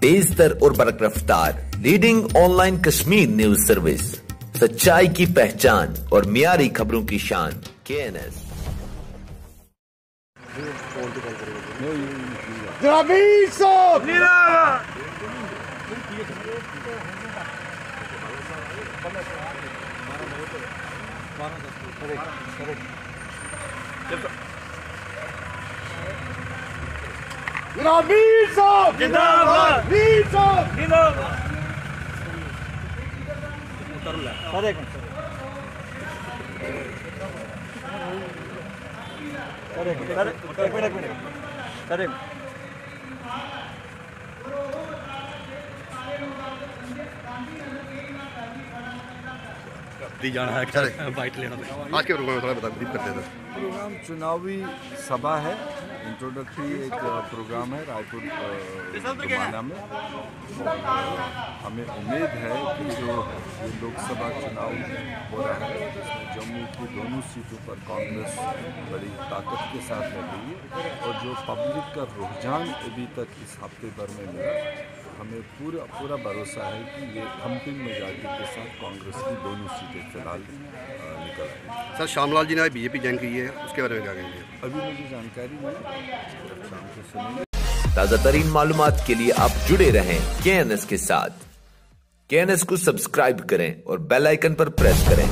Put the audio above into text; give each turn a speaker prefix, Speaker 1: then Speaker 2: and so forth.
Speaker 1: तेज तर और बरक रफ्तार leading online Kashmir news service सच्चाई की पहचान और मियारी खबरों की शान के एन एस
Speaker 2: मीर साहब जिंदाबाद मीर साहब
Speaker 3: दी जाना है बाइट लेना
Speaker 4: आज के प्रोग्राम थोड़ा बता ब्रीफ करते थे
Speaker 5: प्रोग्राम चुनावी सभा है इंट्रोडक्टरी एक प्रोग्राम है रायपुर जमाना में। हमें उम्मीद है कि जो ये लोकसभा चुनाव हो रहा है जम्मू की दोनों सीटों पर कांग्रेस बड़ी ताकत के साथ लड़ रही है, और जो पब्लिक का रुझान अभी तक इस हफ़्ते भर में मिला हमें पूरा पूरा भरोसा है कि ये थम्पिंग मेजॉरिटी के साथ कांग्रेस की दोनों सीटें फ़िलहाल निकल आई
Speaker 4: सर श्यामलाल जी ने बीजेपी ज्वाइन की है उसके बारे में क्या कहेंगे?
Speaker 5: अभी मुझे जानकारी नहीं शाम को सुनेंगे।
Speaker 1: ताज़ा तरीन मालूम के लिए आप जुड़े रहें के एन एस के साथ। के एन एस को सब्सक्राइब करें और बेल आइकन पर प्रेस करें।